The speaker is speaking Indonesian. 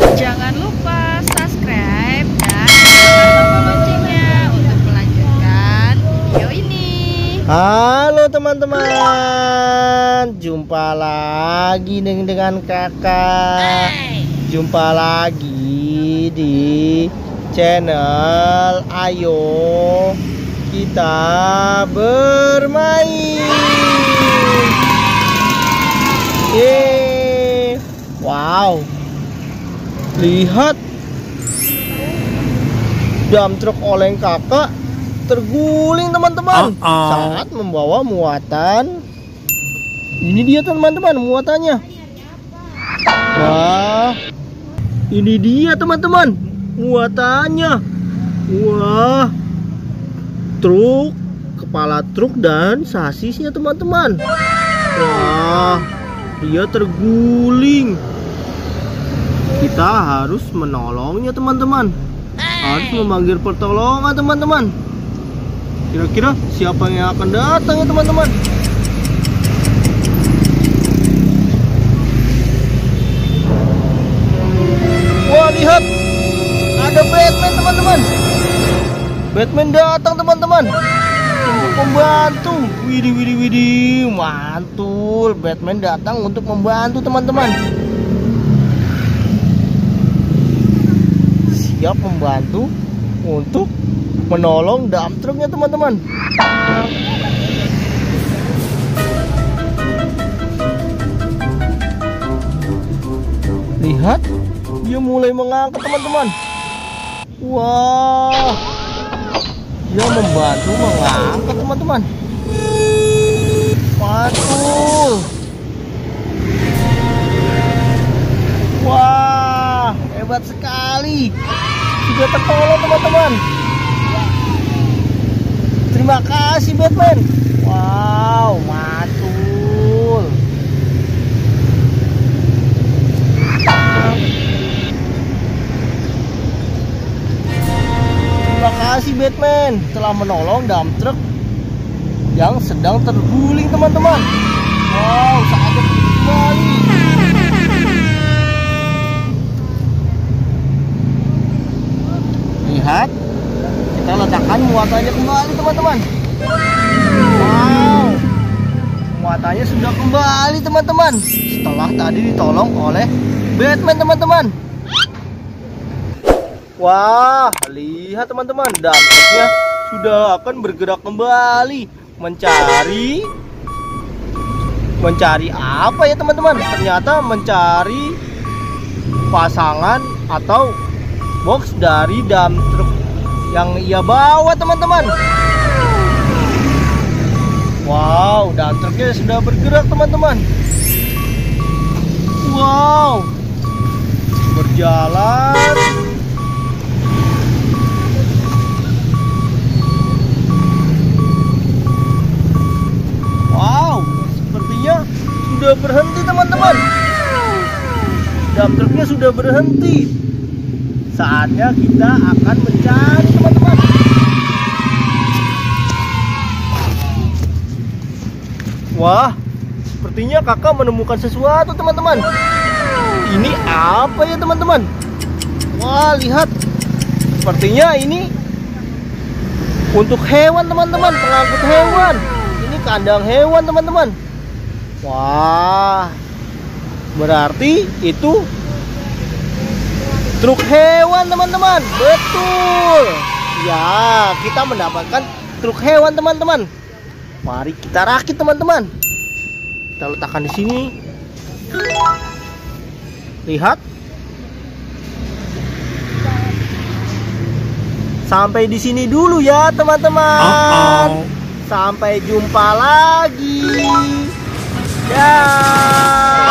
Jangan lupa subscribe dan nyalakan tombol loncengnya untuk melanjutkan video ini. Halo teman-teman, jumpa lagi dengan, dengan kakak. Jumpa lagi di channel Ayo kita bermain. Yeay. Wow. Lihat. Dam truk oleng kakak terguling teman-teman. Uh-oh. saat membawa muatan. Ini dia teman-teman muatannya. Wah. Ini dia teman-teman muatannya. Wah. Truk kepala truk dan sasisnya teman-teman. Wah. Dia terguling kita harus menolongnya teman-teman. Harus memanggil pertolongan teman-teman. Kira-kira siapa yang akan datang ya teman-teman? Wah lihat. Ada Batman teman-teman. Batman datang teman-teman. Untuk membantu. Widih widih widih. Mantul. Batman datang untuk membantu teman-teman siap membantu untuk menolong dump truknya teman-teman. Lihat dia mulai mengangkat teman-teman. Wah dia membantu mengangkat teman-teman. Mantul wah sudah tertolong teman-teman. Terima kasih Batman. Wow mantul terima kasih Batman telah menolong dump truk yang sedang terguling teman-teman. Wow saatnya kembali lihat. Kita letakkan muatannya kembali teman-teman. Wow. Muatannya sudah kembali teman-teman. Setelah tadi ditolong oleh Batman teman-teman. Wah lihat teman-teman. Dampaknya sudah akan bergerak kembali. Mencari mencari apa ya teman-teman? Ternyata mencari pasangan atau box dari dump truk yang ia bawa teman-teman. Wow dump truknya sudah bergerak teman-teman. Wow. Berjalan. Wow sepertinya sudah berhenti teman-teman. Dump truknya sudah berhenti saatnya kita akan mencari teman-teman wah sepertinya kakak menemukan sesuatu teman-teman. Ini apa ya teman-teman? Wah lihat. Sepertinya ini untuk hewan teman-teman. Pengangkut hewan. Ini kandang hewan teman-teman. Wah berarti itu truk hewan teman-teman. Betul. Ya kita mendapatkan truk hewan teman-teman. Mari kita rakit teman-teman. Kita letakkan di sini. Lihat. Sampai di sini dulu ya teman-teman. Uh-oh. sampai jumpa lagi. Ya